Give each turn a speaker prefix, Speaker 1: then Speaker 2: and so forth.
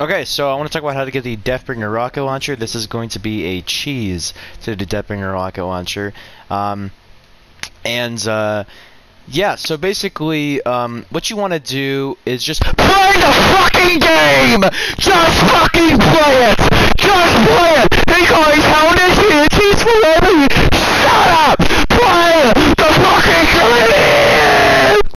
Speaker 1: Okay, so I want to talk about how to get the Deathbringer rocket launcher. This is going to be a cheese to the Deathbringer rocket launcher. Um, and, uh, yeah, so basically, um, what you want to do is just play the fucking game! Just fucking